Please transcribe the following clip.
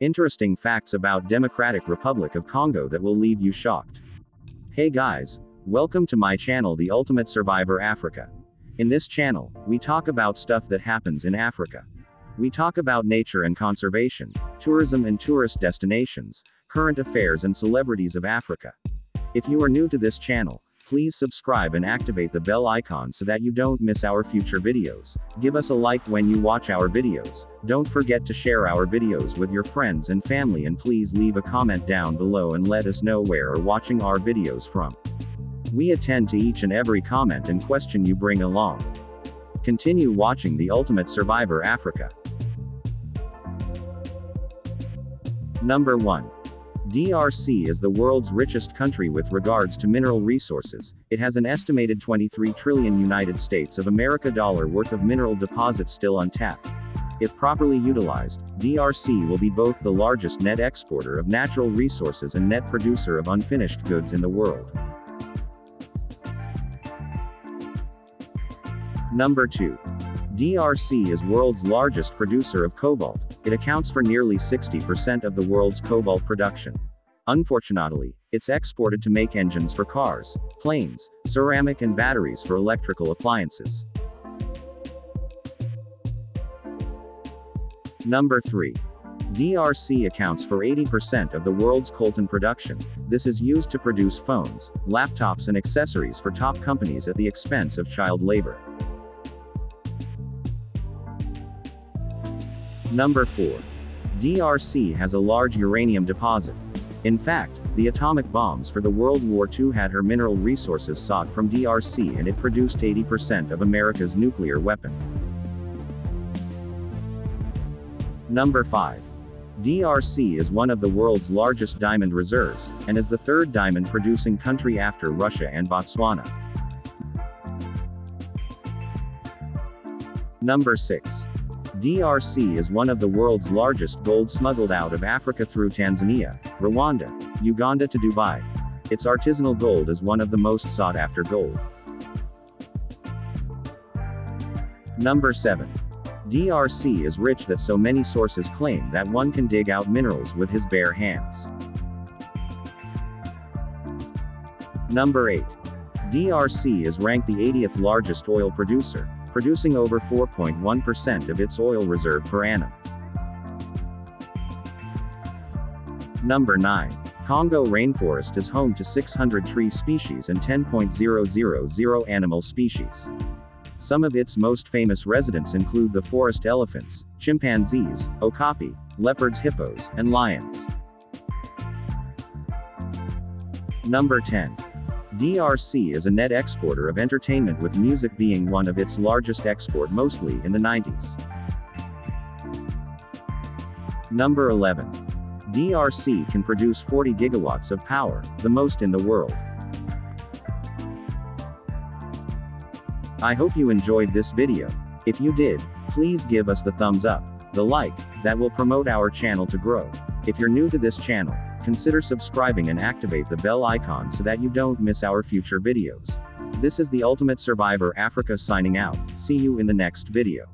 Interesting facts about Democratic Republic of Congo that will leave you shocked. Hey guys, welcome to my channel The Ultimate Survivor Africa. In this channel, we talk about stuff that happens in Africa. We talk about nature and conservation, tourism and tourist destinations, current affairs and celebrities of Africa. If you are new to this channel, please subscribe and activate the bell icon so that you don't miss our future videos. Give us a like when you watch our videos. Don't forget to share our videos with your friends and family and please leave a comment down below and let us know where are watching our videos from. We attend to each and every comment and question you bring along. Continue watching The Ultimate Survivor Africa. Number 1. DRC is the world's richest country with regards to mineral resources. It has an estimated 23 trillion United States of America dollar worth of mineral deposits still untapped. If properly utilized, DRC will be both the largest net exporter of natural resources and net producer of unfinished goods in the world. Number 2. DRC is world's largest producer of cobalt. It accounts for nearly 60% of the world's cobalt production. Unfortunately, it's exported to make engines for cars, planes, ceramic and batteries for electrical appliances. Number 3. DRC accounts for 80% of the world's coltan production. This is used to produce phones, laptops and accessories for top companies at the expense of child labor. Number 4. DRC has a large uranium deposit. In fact, the atomic bombs for the World War II had her mineral resources sought from DRC and it produced 80% of America's nuclear weapon. Number 5. DRC is one of the world's largest diamond reserves, and is the third diamond producing country after Russia and Botswana. Number 6. DRC is one of the world's largest gold smuggled out of Africa through Tanzania, Rwanda, Uganda to Dubai. Its artisanal gold is one of the most sought after gold. Number 7. DRC is rich that so many sources claim that one can dig out minerals with his bare hands. Number 8. DRC is ranked the 80th largest oil producer, producing over 4.1% of its oil reserve per annum. Number 9. Congo rainforest is home to 600 tree species and 10.000 animal species. Some of its most famous residents include the forest elephants, chimpanzees, okapi, leopards hippos, and lions. Number 10. DRC is a net exporter of entertainment with music being one of its largest export mostly in the 90s. Number 11. DRC can produce 40 gigawatts of power, the most in the world. I hope you enjoyed this video. If you did, please give us the thumbs up, the like, that will promote our channel to grow. If you're new to this channel, Consider subscribing and activate the bell icon so that you don't miss our future videos. This is the Ultimate Survivor Africa signing out, see you in the next video.